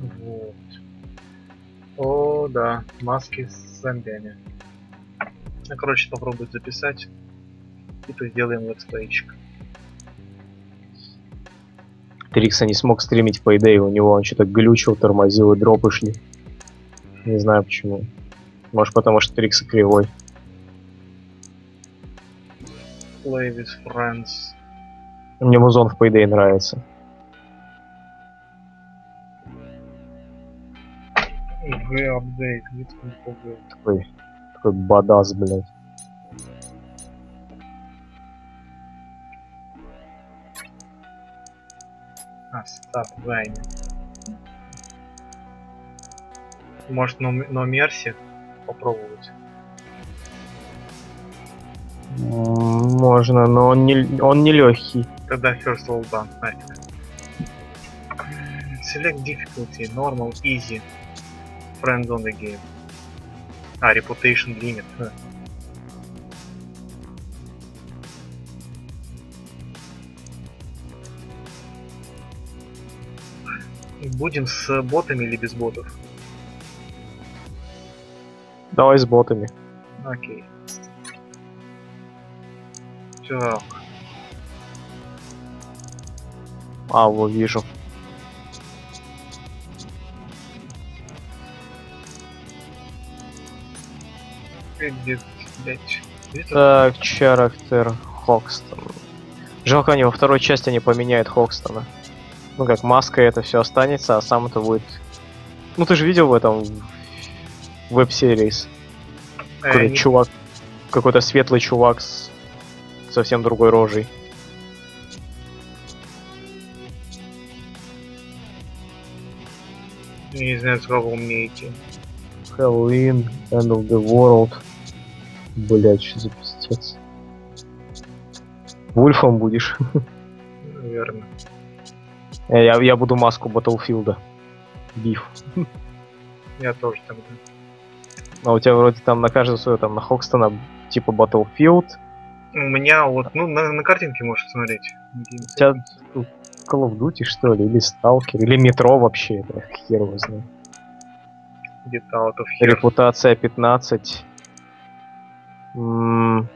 Вот. О, да, маски с зомбями. Ну, короче, попробую записать. И то сделаем летсплейчик. Трикса не смог стримить по идее, у него он что-то глючил, тормозил и дропы шли. Не знаю почему. Может потому что Трикса кривой. Play with friends. Мне музон в Payday нравится. G PG. Такой, такой бадас, блядь. А, стат Вайн. Может, но, но Мерси попробовать. Можно, но он не, он не легкий. Тогда First Wall Done, нафиг. Select difficulty, normal, easy. Friends on the game. А, reputation limit. Будем с ботами или без ботов? Давай с ботами. Окей. Так, А, вот вижу. Так, Чарактер Хокстон. Жалко, они во второй части не поменяют Хокстона. Ну как, маска это все останется, а сам это будет... Ну ты же видел в этом веб-серис? Э, Какой-то чувак, какой-то светлый чувак с совсем другой рожей. не знаю, с кого мне идти. Хэллоуин, End of the World. Блять, что за пиздец. Вульфом будешь? Наверное. Э, Я, я буду маску Батлфилда. Биф. Я тоже тогда. А у тебя вроде там на каждую свою, там на Хокстона типа Battlefield. У меня вот, ну, на, на картинке можешь смотреть. У тебя Call of Duty что ли, или Stalker, или Метро вообще, это хер его знает. Где-то out of here. Репутация 15. М.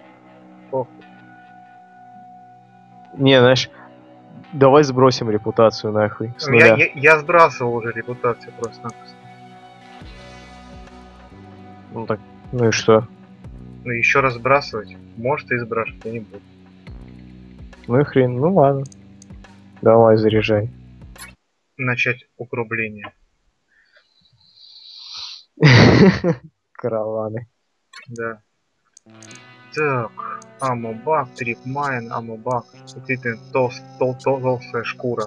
Не, знаешь, давай сбросим репутацию нахуй. С Ну, Я, я, я сбрасывал уже репутацию просто-напросто. Ну так, ну и что? Ну еще раз сбрасывать. Может и сбрасывать, я не буду. Ну и хрен, ну ладно. Давай, заряжай. Начать угрубление. Караваны. Да. Так. Амобак, трипмайн, амобак. Действительно, толст, тол, тол- толстая шкура.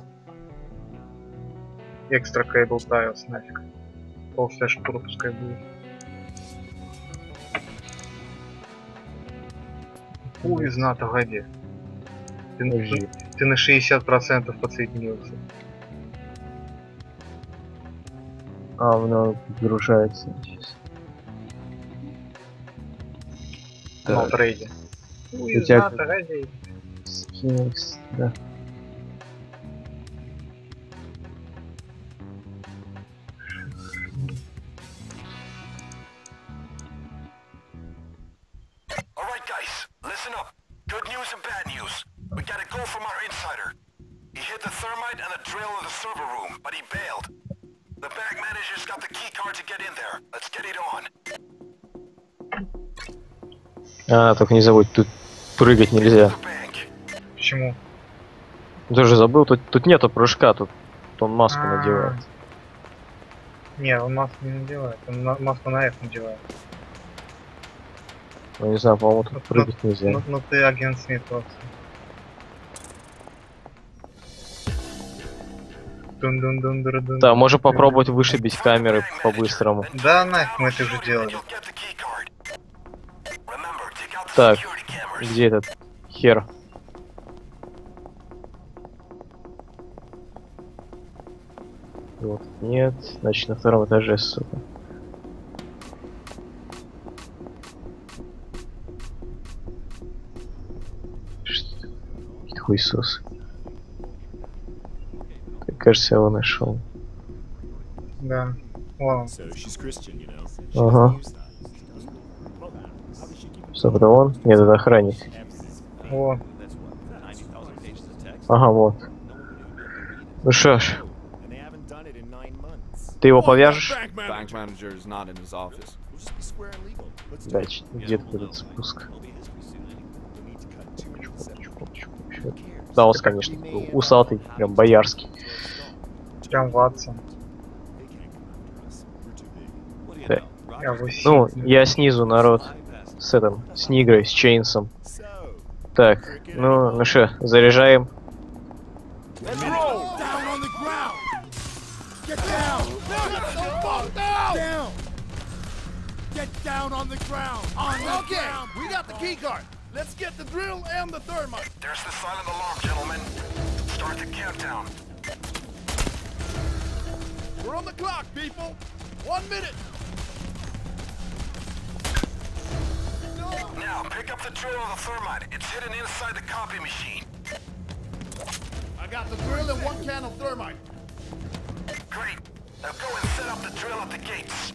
Экстра кейбл тайлс, нафиг. Толстая шкура пускай будет. Хуй знат, погоди. Ты, на- Подожди. ты на 60% подсоединился. А, оно загружается сейчас. На Так, трейде. У тебя как- погоди. Skills, да. А, только не забудь, тут прыгать нельзя. Почему? Ты же забыл, тут, тут нету прыжка, тут он маску А. надевает. Не, он маску не надевает. Он на- маску на F надевает. Ну не знаю, по-моему, Ну, тут прыгать нельзя. Ну, ну ты агент Смит просто. дун дун дун дун дун Да, можем попробовать вышибить камеры по-быстрому. Да нафиг мы это уже делали. Так, где этот хер? Вот, нет, значит на втором этаже, сука. Так, кажется, я его нашел. Да. Know. Ага. Стоп, это он? Нет, это охранник. Вон. Ага, вот. Ну что ж, ты его повяжешь? Да, it. ч- где тут этот спуск? Да, он, конечно, усатый, прям боярский. Прям Ватсон. Да. Ну, я снизу, народ. С этим, с Нигрой, с Чейнсом. Так, ну, ну что, заряжаем. We're on the clock, people. One minute. Now, pick up the drill and the thermite. It's hidden inside the copy machine. I got the drill and one can of thermite. Great. Now go and set up the drill at the gates.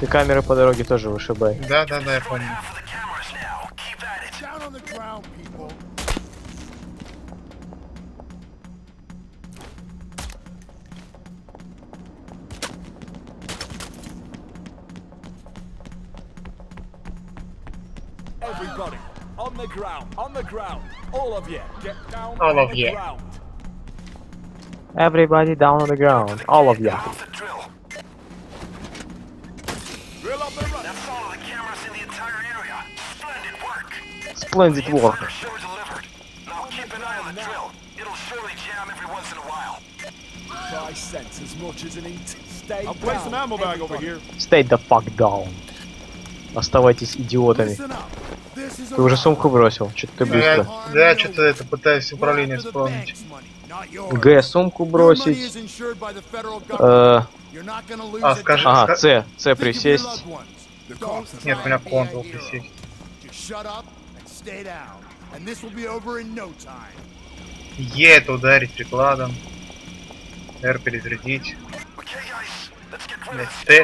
Ты камеры по дороге тоже вышибай. Да, да, да, я Front понял. half of the cameras now. Keep at it. Down on the ground, people. Everybody, on the ground, on the ground. All of you, get down All on of the you. ground. Everybody down on the ground. All of ya. Off the drill. Drill up and run. Now follow the cameras in the entire area. Splendid work. Splendid The work. insider sure delivered. Now keep an eye on the drill. It'll surely jam every once in a while. Try sense as much as an eat. Stay I'll place down, an ammo bag over everybody. here. Stay the fuck down. Оставайтесь идиотами. Listen up. Ты уже сумку бросил? Что-то ты Ну, я, быстро. да, я что-то это пытаюсь управление вспомнить. Г сумку бросить. Э, А, скажи, ска- С. С присесть. Нет, у меня Ctrl присесть. Е это ударить прикладом. R перезарядить. Okay,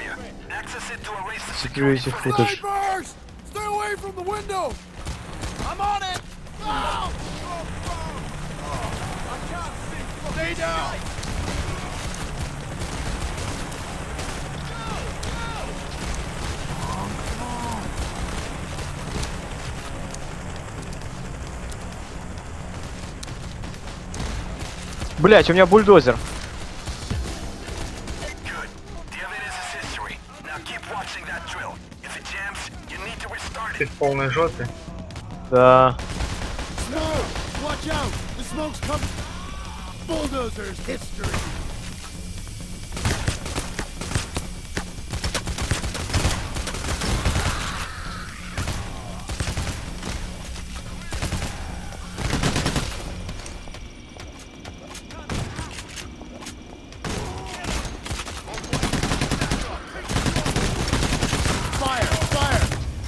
you. Access it to erase the Security footage. Snipers! Stay away from the window! I'm on it! No! I can't see. Stay down! Блять, у меня бульдозер. Good. The evidence is history. Now keep watching that drill. If it jams, you need to restart Ты в полной жопе. Да. Smoke! Watch out! The smoke's coming! Bulldozer's history! Fire! Fire! Ох ты, бля. You don't look too well. Listen up. It's sending a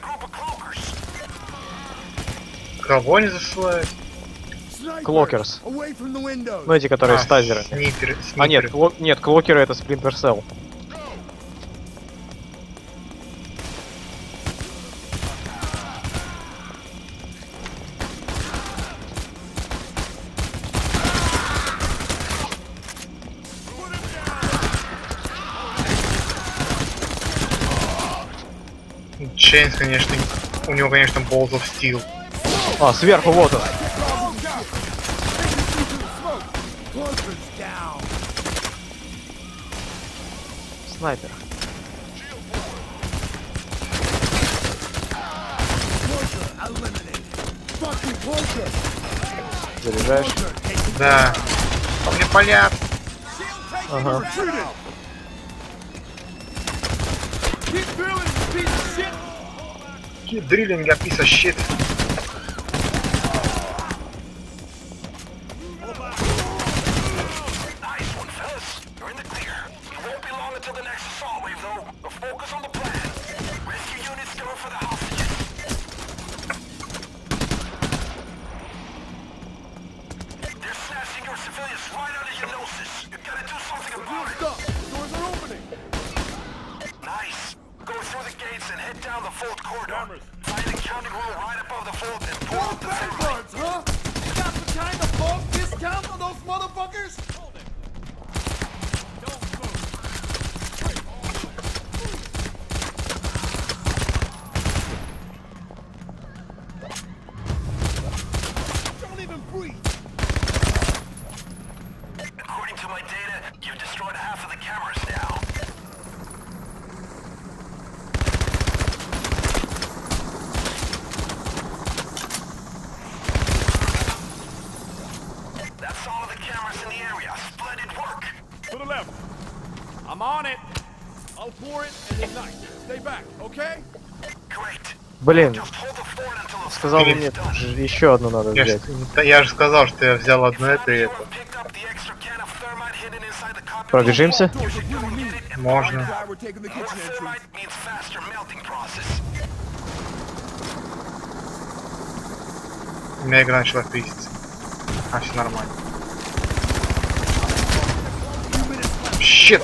group of cloakers. Кого не засылают? Cloakers. Ну эти, которые А, с тазерами. Снайперы. А нет, кло- нет, cloaker ы это Splinter Cell. Конечно, Balls of Steel. А, сверху, вот он. Снайпер. Заряжаешь. Да. По мне палят. Ага. Drilling a piece of shit. I'm on it. I'll pour it and ignite. Stay back, okay? Great. Блин, сказал бы fight мне, еще одну надо Я, взять. ж- я же сказал, что я взял одно If это и cockpit, Пробежимся? Можно. У меня игра начала пиздиться. А, все нормально. Щит!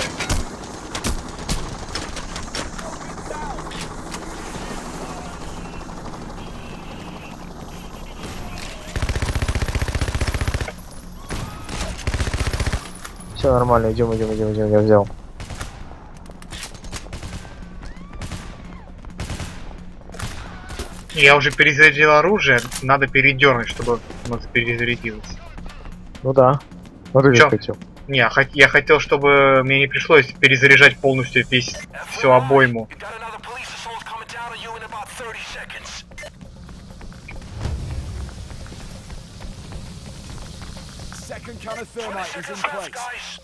Все нормально, идем, идем, идем, идем, я взял. Я уже перезарядил оружие, надо передернуть, чтобы оно перезарядилось. Ну да. Вот Чё? как хотел. Не, я я хотел, чтобы мне не пришлось перезаряжать полностью весь всю обойму. second can of thermite is in place. Guys.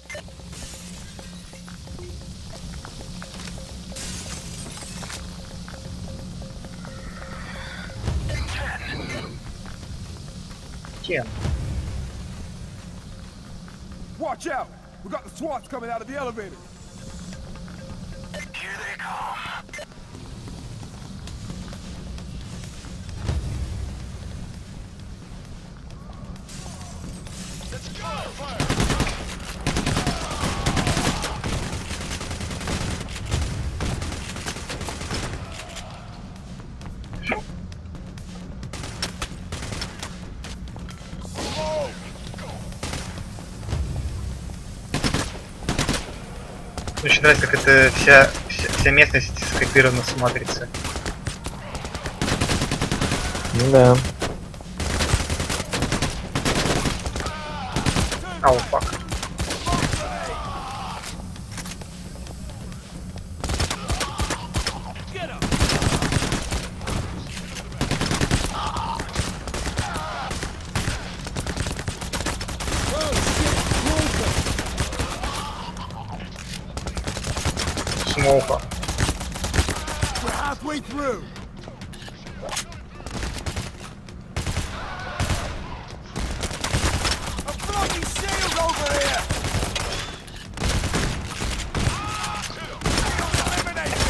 Yeah. Watch out! We got the SWATs coming out of the elevator. Here they come. Очень нравится, как это вся, вся, вся местность скопирована с матрицы. Ну да. Ау, фак. Смоука. We're halfway through. A bloody sail's over here! Eliminate it!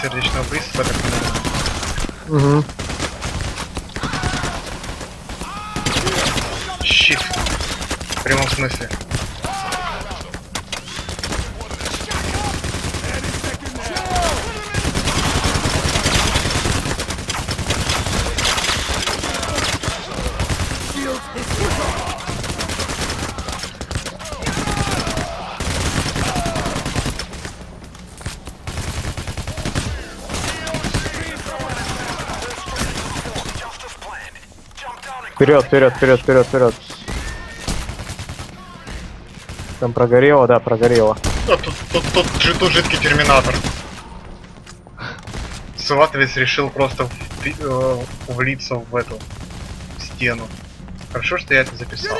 Сердечного приступа, так понимаю. Угу. Щит. В прямом смысле. Вперед, вперед, вперед, вперед, вперед. Там прогорело, да, прогорело. А тут, тут, тут, тут, тут жидкий терминатор. Суватовец решил просто в, э, влиться в эту в стену. Хорошо, что я это записал.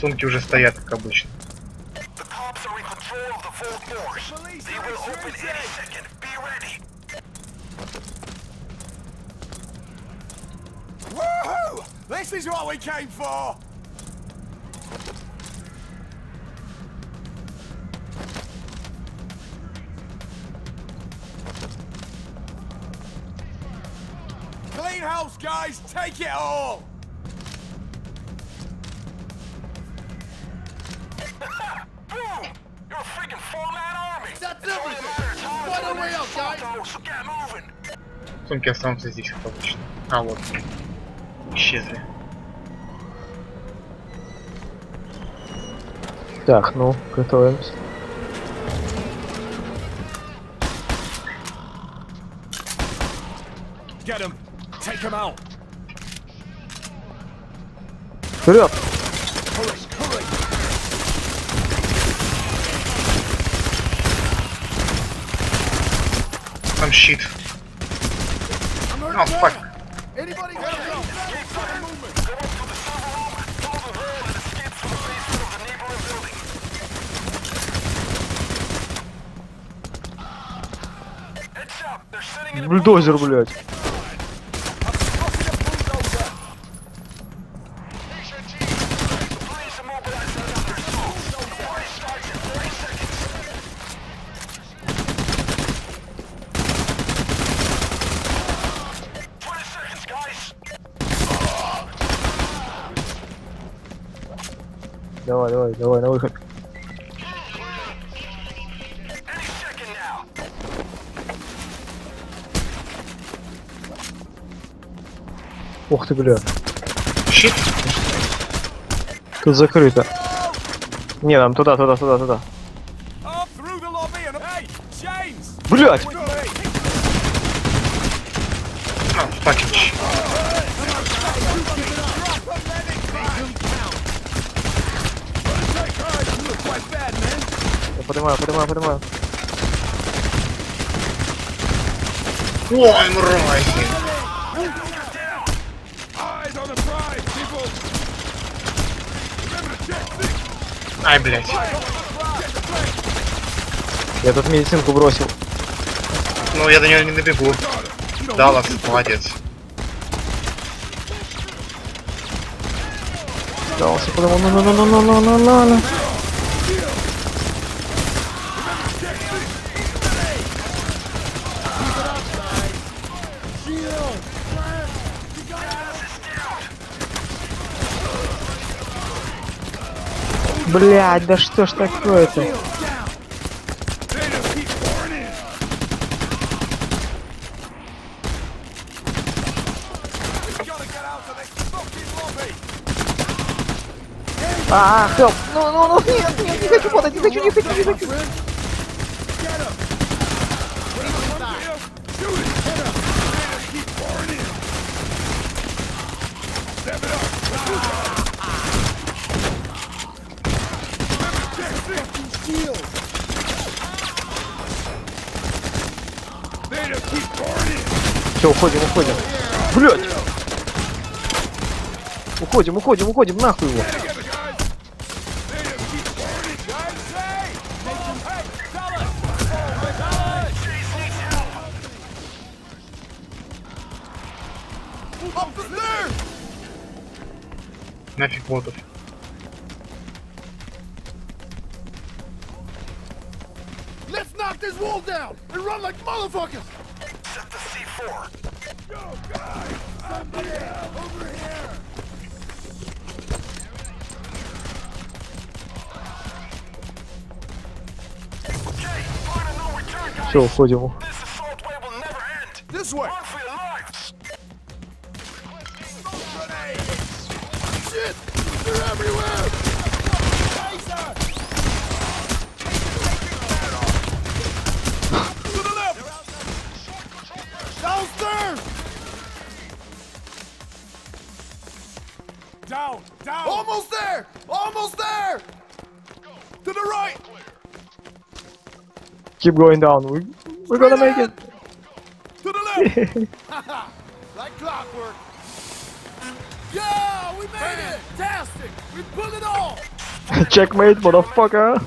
Сумки уже стоят, как обычно. The cops are in control of the vault doors. They will open any second. Be ready. Woohoo! This is what we came for! Clean house, guys! Take it all! Boom! You're a freaking four-man army. That's It's only a everything. matter of time Find a till the way next out, guys. assault, So get moving. Сумки останутся здесь, как обычно. А, вот. Исчезли. Так, ну, готовимся. Get him! Take him out! Вперед! там щит. А, oh, fuck. Бульдозер, блядь. Ты, бля. Щит? Тут закрыто. Не, нам туда, туда, туда, туда. Up through the lobby and... Hey! James! Блять! With me! А, факин щит. Quite bad, man! Я поднимаю, поднимаю, поднимаю. Ой, мрази. Eyes on the prize, people! Remember to check six! Ай, блядь. Я тут медицинку бросил. Ну, я до него не добегу. Даллас, молодец. Дался, потому ну, ну, ну, ну, ну, ну, ну, ну, ну. Блять, да что ж такое-то? Gotta get out of this fucking lobby! А, хелп! Ну, ну, ну, нет, нет, не хочу падать, не хочу, не хочу, не хочу. Все, уходим, уходим. Блять! Уходим, уходим, уходим, нахуй его. The C4. Somebody over here! Okay, point of no return, guys. Все, уходим. This assault wave will never end. This way. Keep going down. We, we're gonna make it. To the left. Like clockwork. Yeah, we made it! Fantastic! We pulled it off! Checkmate, motherfucker.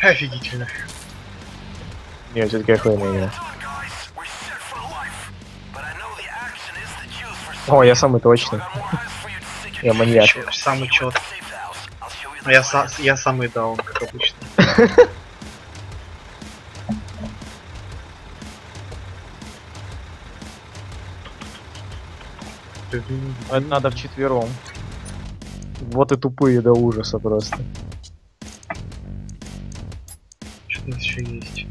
Офигительно. Не, все-таки охуенная игра. О, я самый точный. Я маньяк. Самый чет. Я, са- я самый даун, как обычно. Это надо вчетвером. Вот и тупые до ужаса просто. Что у нас еще есть?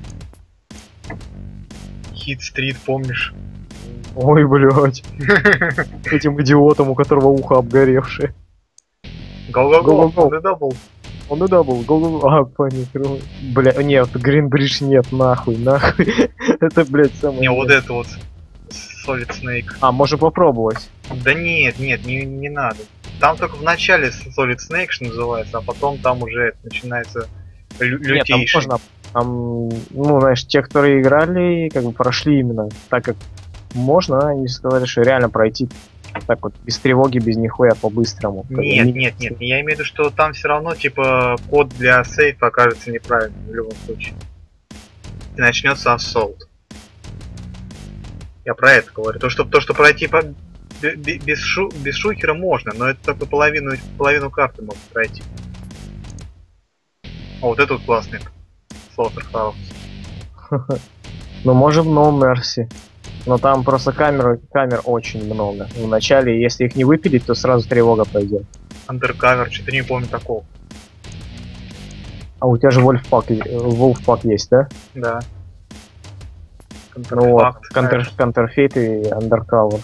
Хит стрит, помнишь? Ой, блядь. Этим идиотом, у которого ухо обгоревшее. Go-go-go. он и дабл. Он и дабл, гол, а, паник, бля, нет, Гринбридж нет, нахуй, нахуй. Это, блядь, самое... Не, вот это вот. Solid Snake. А, можно попробовать. Да нет, нет, не, не надо. Там только в начале Solid Snake, что называется, а потом там уже начинается лю- Нет, там лютейший. можно, там, ну, знаешь, те, которые играли, как бы прошли именно, так как можно, они сказали, что реально пройти так вот, без тревоги, без нихуя, по-быстрому. Нет, не- нет, нет, я имею в виду, что там все равно, типа, код для сейфа окажется неправильным в любом случае. И начнется ассолт. Я про это говорю. То, что, то, что пройти по, бе- бе- без, шу, без шухера можно, но это только половину, половину карты можно пройти. О, вот это вот классный. Slaughterhouse. Ну, можем No Mercy. Но там просто камер, камер очень много. В начале, если их не выпилить, то сразу тревога пойдет. Undercover, что-то не помню такого. А у тебя же Wolfpack, э, Wolfpack есть, да? Да. Ну вот, Counterfeit и Undercover.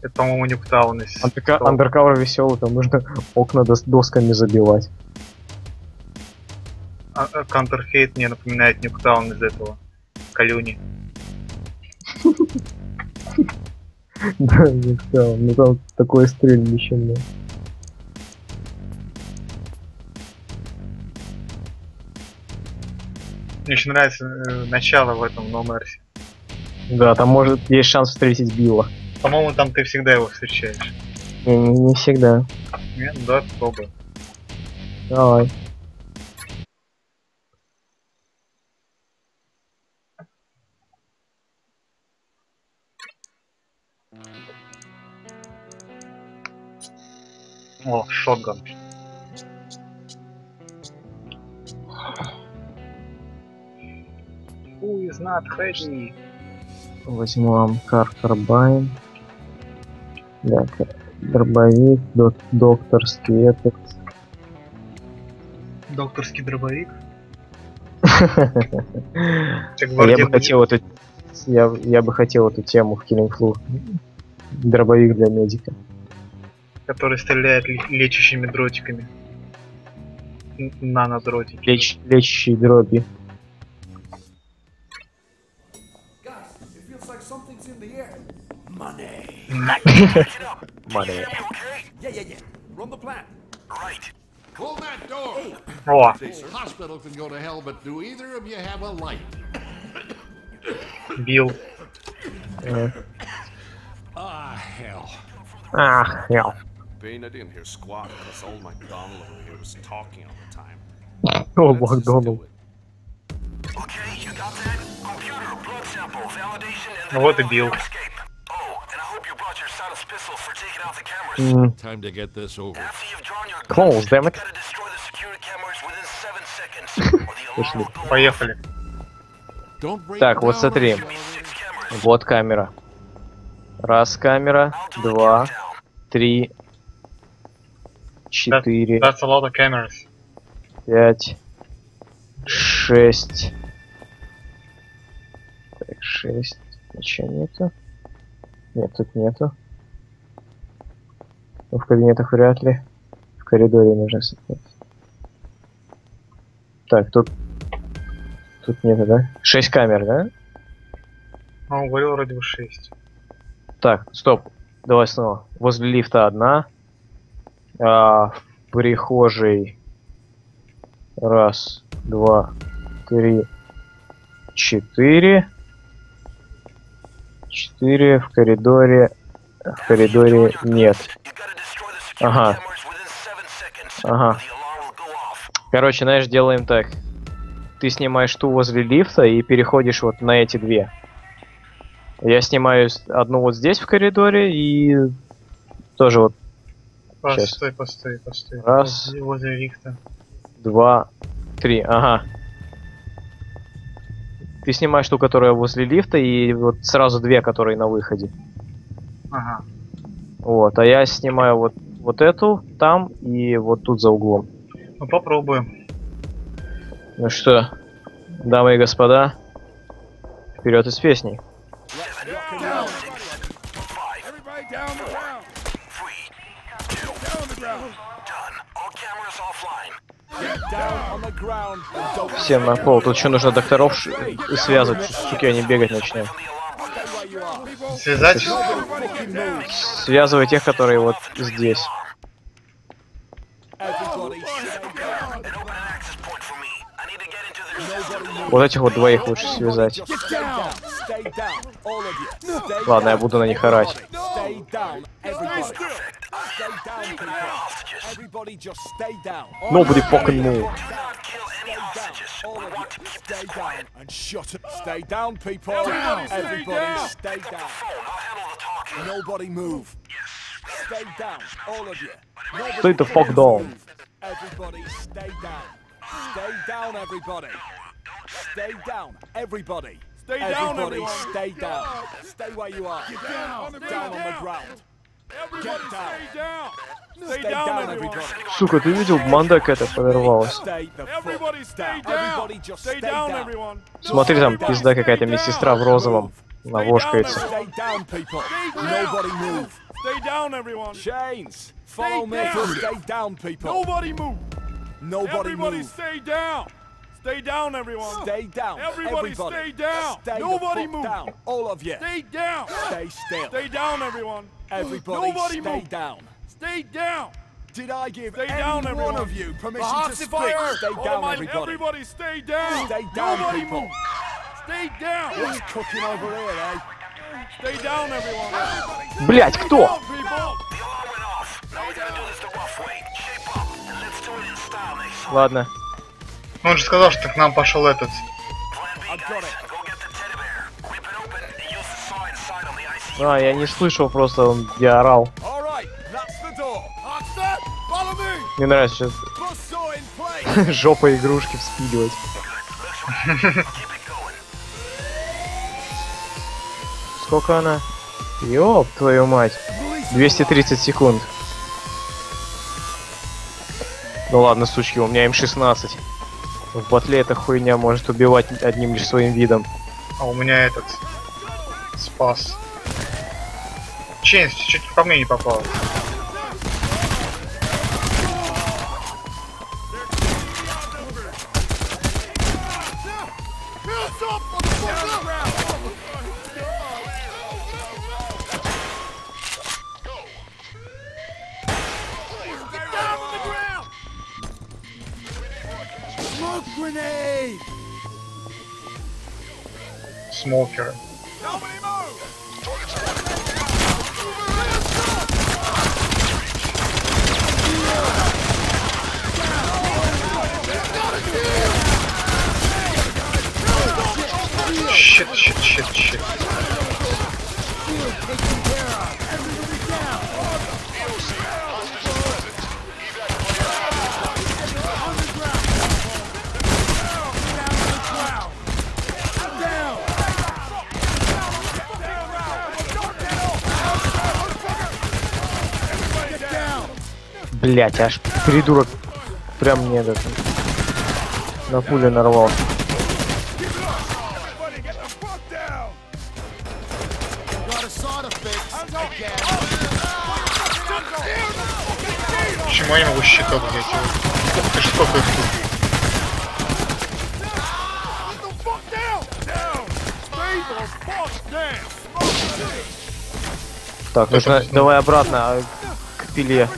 Это, по-моему, Нюктаун того. Undercover веселый, там нужно окна дос- досками забивать. А- а Counterfeit мне напоминает Нюктаун из этого. Калюни. Да, Нюктаун, ну там такое стрельбище, да. Мне очень нравится э, начало в этом No Mercy. Да, там может есть шанс встретить Билла. По-моему, там ты всегда его встречаешь. Не, не- не всегда. Нет? Давай попробуем. Давай. О, шотган. Who is not ready? Возьму Амкар Карбайн. Да, дробовик, док- докторский этот. Докторский дробовик. Я бы хотел эту, я, я бы хотел эту тему в Killing Floor. Дробовик для медика. Который стреляет ле- лечащими дротиками. Нанодротики. Леч, лечащие дроби. О, бил. Ah. Ах, я. Bane, I didn't hear squat because old McDonald over here was talking all the time. Do it. Okay, you got that? Computer, blood sample, validation, and Ну then бил. your escape. Oh, and I hope you brought your his pistol for taking out the cameras. М, Time to get this over. After you've drawn your Close, damn you it. gotta destroy the security cameras within seven seconds, or the alarm will go off. Поехали. Don't break Так, вот смотри. Вот камера. Раз камера, the два, три, четыре, That's a lot of cameras. пять, шесть. Так, шесть. Ничего нету. Нет, тут нету. Ну, в кабинетах вряд ли. В коридоре нужно смотреть. Так, тут... Тут нету, да? Шесть камер, да? Он говорил вроде бы 6. Так, стоп. Давай снова. Возле лифта одна. А, в прихожей. Раз, два, три, четыре. Четыре. В коридоре. В коридоре нет. Ага. Ага. Короче, знаешь, делаем так. Ты снимаешь ту возле лифта и переходишь вот на эти две. Я снимаю одну вот здесь в коридоре и тоже вот Постой, постой, постой. Раз. Возле, возле лифта. два, три, ага. Ты снимаешь ту, которая возле лифта, и вот сразу две, которые на выходе. Ага. Вот, а я снимаю вот, вот эту там и вот тут за углом. Ну попробуем. Ну что, дамы и господа, вперед из песней. Down. Everybody down the ground. Three, Down the ground. done. All cameras offline. Down on the ground and don't Всем на пол. Тут еще нужно докторов ш- связывать, суки, они бегать начнут. Are. Связать? Связывай тех, которые вот здесь. Вот этих вот двоих лучше связать. Ладно, я буду на них орать. Everybody just stay down. Nobody fucking move. Stay down and shut up. Stay down, people. Down. Everybody, down. stay down. Nobody move. Stay down, all of you. Nobody stay the fuck down. Everybody, stay down. Stay down, everybody. Stay down, everybody. Stay down, everybody. Stay down. Stay where you are. Get. Down, down on the ground. Сука, ты видел, Мандек это подорвалась. Смотри, там пизда какая-то медсестра в розовом. Навошкается. Nobody move. Stay down, everyone. Chains. Follow me. down. Stay down, people. Nobody move. Nobody Everybody move. stay down. Stay down, everyone. Stay down. Everybody stay down. Stay the Nobody fuck move. down. All of you. Stay down. Stay still. Stay down, everyone. Everybody Nobody stay move. down. Stay down. Did I give Stay any down, one everyone. of you permission The to Hoxie speak? fire. Stay All down, of mine. everybody. Everybody stay down. Stay down, Nobody people. move. Stay down. What's cooking over here, eh? Stay down, everyone. Блять, Stay кто? down, people. The alarm went off. Now we gotta do this the rough way. Shape up, and let's do it in style next time. Ладно. Ну, он же сказал, что к нам пошел этот. А, я не слышал, просто он я орал. Мне нравится сейчас жопа игрушки вспиливать. Сколько она? Ёб твою мать. 230 секунд. Ну ладно, сучки, у меня М16. В батле эта хуйня может убивать одним лишь своим видом. А у меня этот. Спас. Чейнс чуть по мне не попал. Блять, аж придурок прям мне это на пулю fix. Again. Почему я не могу щиток взять? Ух ты ж, сколько их тут. Так, нужно, давай обратно а, к пиле.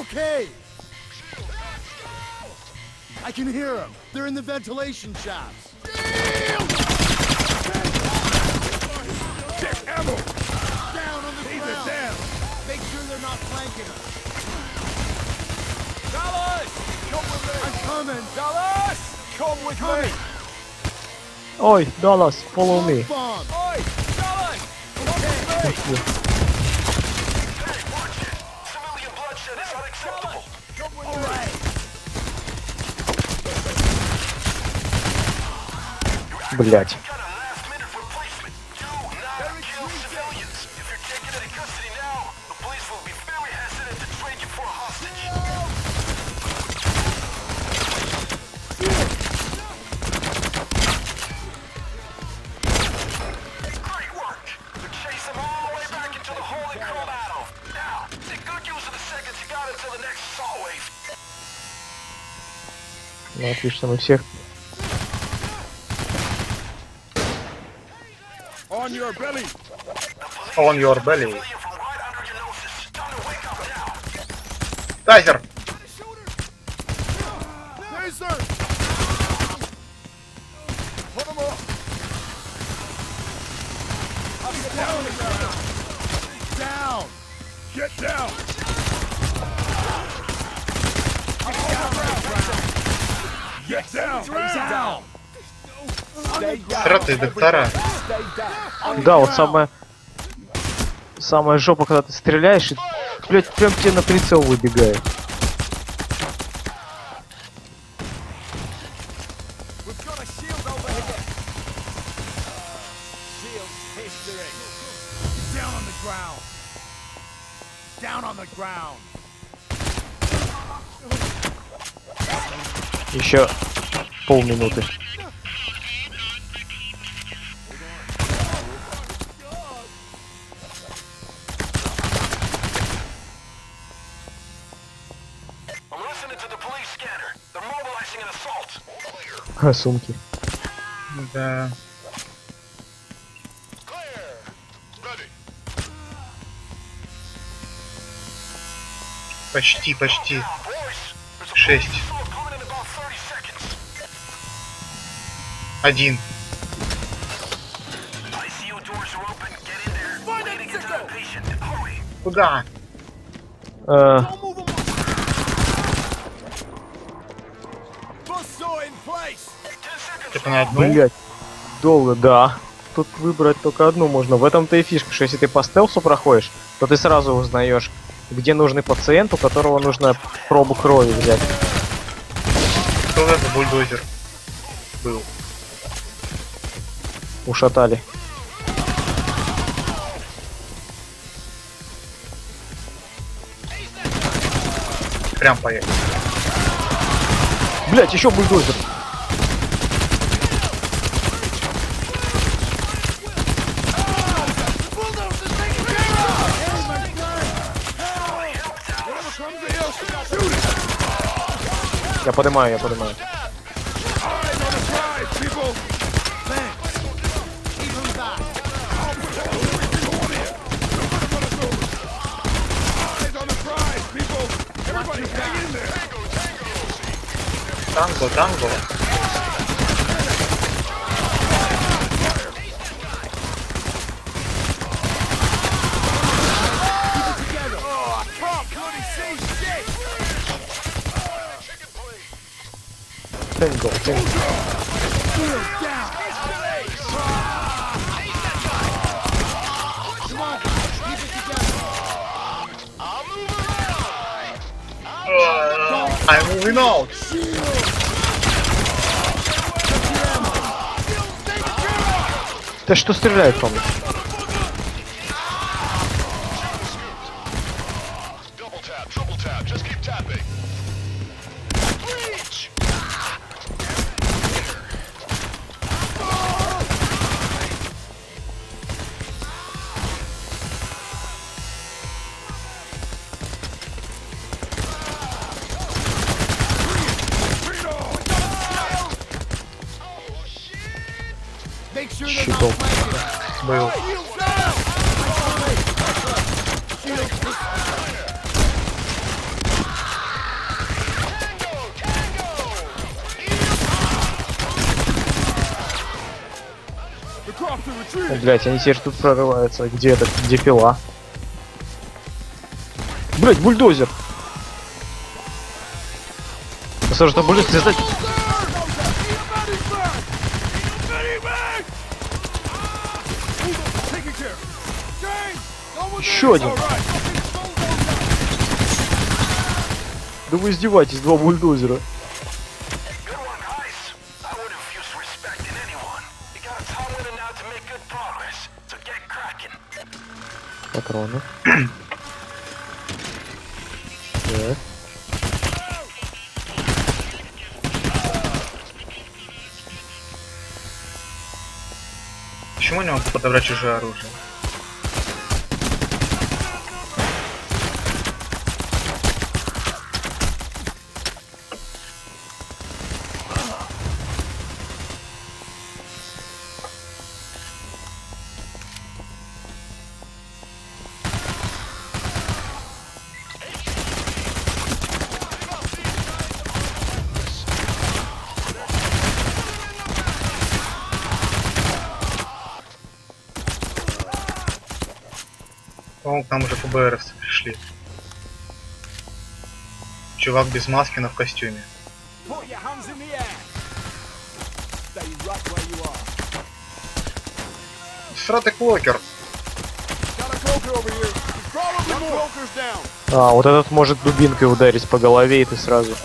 Okay! I can hear them. They're in the ventilation shafts. Damn! Ammo! Down on the These ground! down! Make sure they're not flanking us. Dallas! Come with me! I'm coming! Dallas! Come with coming. me! Oi, Dallas, follow Smoke me. Bomb. Oi, Dallas! Come okay. with me! Wave. Ну, отлично, мы всех. Your belly. On your belly. Civilian from right under your noses. Time to wake up now. Тазер! Taser. Put him up. Down on the ground. Down. Get down. Get down. Down! Stay down! Сратые доктора. Да, вот самая... Самая жопа, когда ты стреляешь, и, блять, прям тебе на прицел выбегает. We've got Ха, Сумки. Да. Почти, почти. Шесть. police assault coming in about 30 seconds. Один. Doors 10 seconds. На одну? блять. Долго, да. Тут выбрать только одну можно. В этом-то и фишка, что если ты по стелсу проходишь, то ты сразу узнаешь, где нужный пациент, у которого нужно пробу крови взять. Кто это бульдозер? Был. Ушатали. Прям поехал. Блять, еще бульдозер. Я поднимаю, я поднимаю. Keep him back. Танго, танго. Ten go, ten go. I'm moving out. Ты что стреляет по мне? Блять, они теперь тут прорываются. Где это? Где пила? Блять, бульдозер! Осторожно, бульдозер, care. Еще один. Да вы издеваетесь, два бульдозера. Патроны. Так. Почему не могу подобрать чужое оружие? ФБРовцы пришли. Чувак без маски, но в костюме. Put your hands in the air. Stay right where you are. Сратый клокер. А, вот этот может дубинкой ударить по голове, и ты сразу.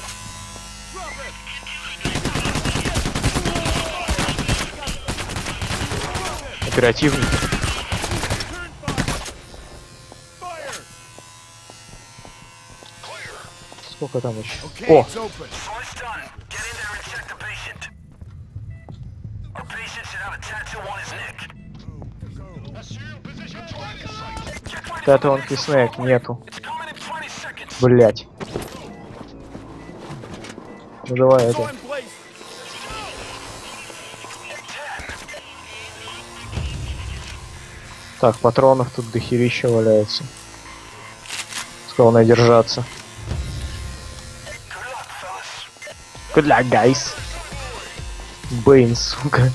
Оперативник. Сколько там еще? Okay, О, it's open. So it's done. Get in there and check the patient. Our patient should have a tattoo on his neck. Get ready это он киснек, нету. It's coming in 20 seconds. Блять. Ну давай это. Так, патронов тут дохерища валяется. Главное держаться. Good luck, guys. Бэйн, сука.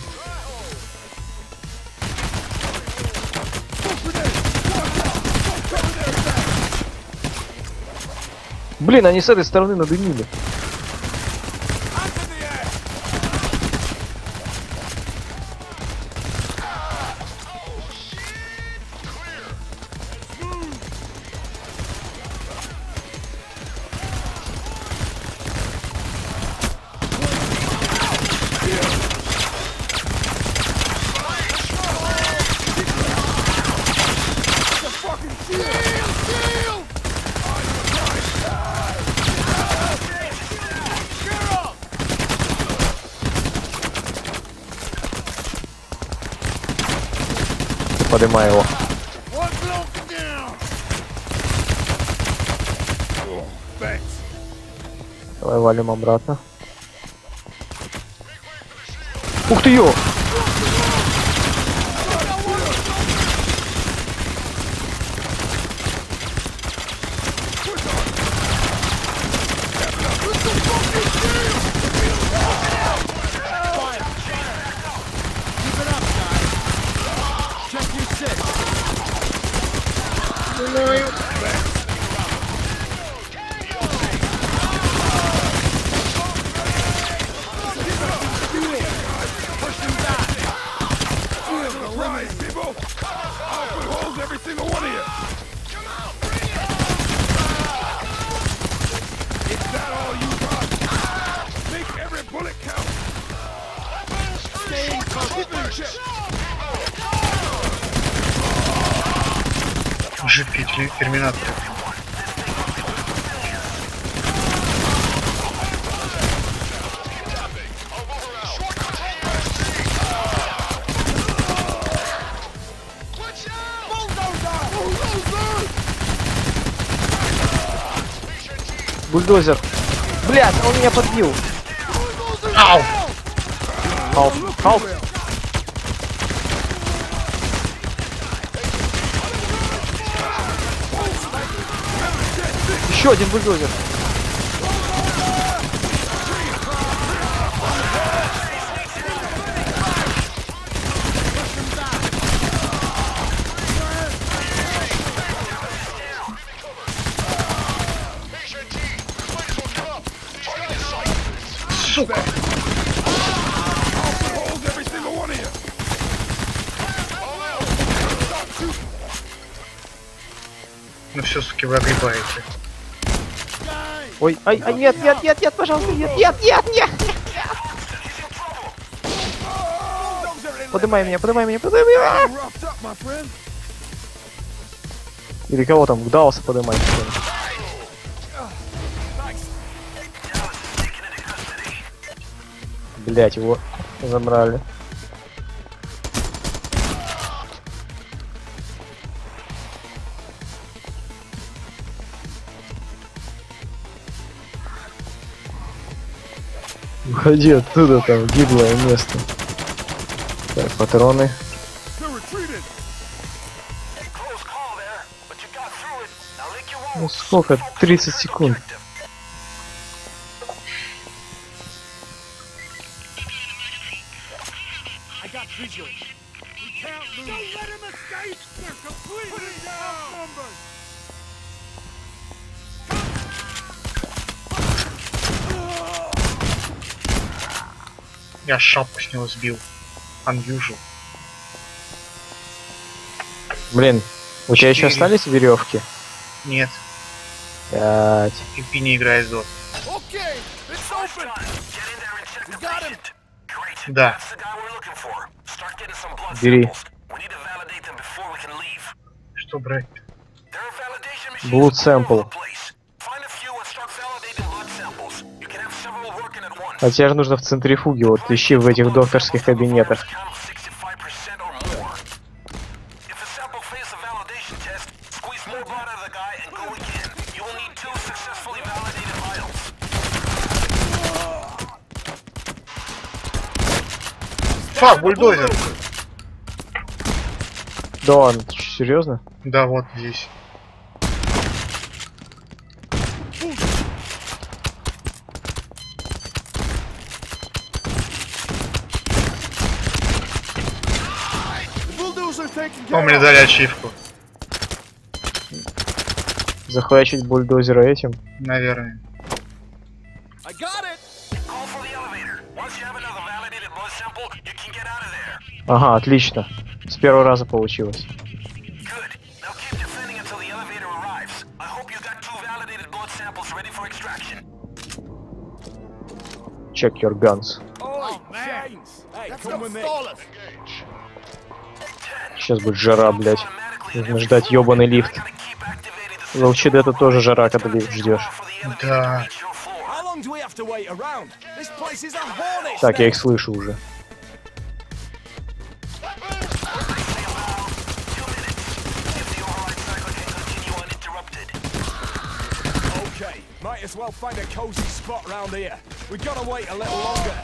Блин, они с этой стороны надымили. Поднимай его. Давай валим обратно. Ух ты ё! Бульдозер. Блядь, он меня подбил. Ау! Халп, халп. Еще один бульдозер. Вы огребаете. Ой, ай, ай, нет, нет, нет, нет, пожалуйста, нет, нет, нет, нет. Подымай меня, подымай меня, подымай меня. Или кого там, Далса подымай. Блять, его забрали. Уходи оттуда, там гиблое место. Так, патроны. Ну сколько? 30 секунд. Don't let him escape. They're completely outnumbered. Я шапку с него сбил. Unusual. Блин, у тебя еще остались веревки? Нет, Пять. Пипи не играет в. Okay, it's open. Get in there А тебе же нужно в центрифуге, вот ищи в этих докторских кабинетах. Count 65% or more. If a sample fails a validation test, squeeze more blood out of the guy and go again. You will need two successfully validated vials. Фак, бульдозер! Да ладно, ты серьезно? Да, вот здесь. О, care мне дали ачивку. Захвачить бульдозера этим? Наверное. Ага, отлично. С первого раза получилось. Check your guns. Oh, Сейчас будет жара, блять. Automatically Нужно ждать floor. лифт. В это тоже жара, когда лифт ждешь. Да. Так, я их слышу уже. Might as well find a cozy spot round here. We gotta wait a little longer.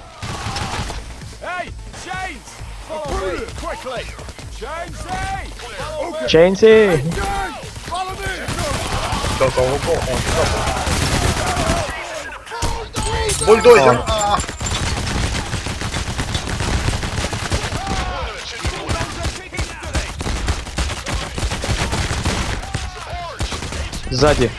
Hey, James! Follow me, quickly! Чейнси! Бульдозер! Сзади.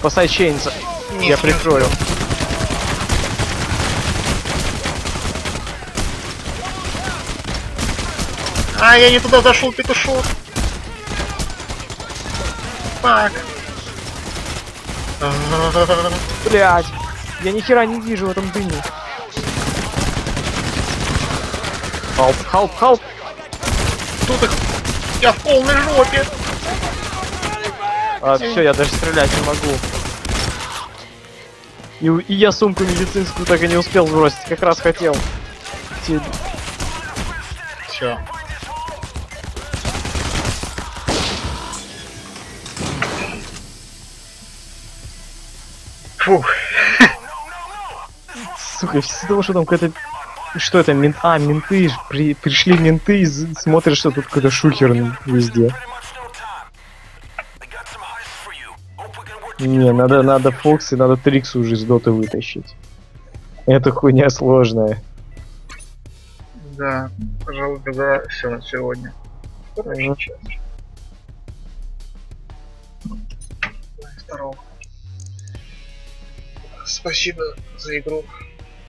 Спасай Чейнса. Я прикрою. А, я не туда зашел, петушок. Фак. Блять! Я ни хера не вижу в этом дыме. Халп, халп, халп! Тут их... Я в полной жопе. А, все, я даже стрелять не могу. И, и я сумку медицинскую так и не успел сбросить, как раз хотел. Те- Все. Фух. Сука, из-за того, что там какая-то... Что это, мент... А, менты, при... пришли менты и смотрят, что тут какой-то шухер везде. Не, надо, надо Фокс и надо Трикс уже из доты вытащить. Эта хуйня сложная. Да, пожалуй, тогда все на сегодня. Час. Здорово. Спасибо за игру.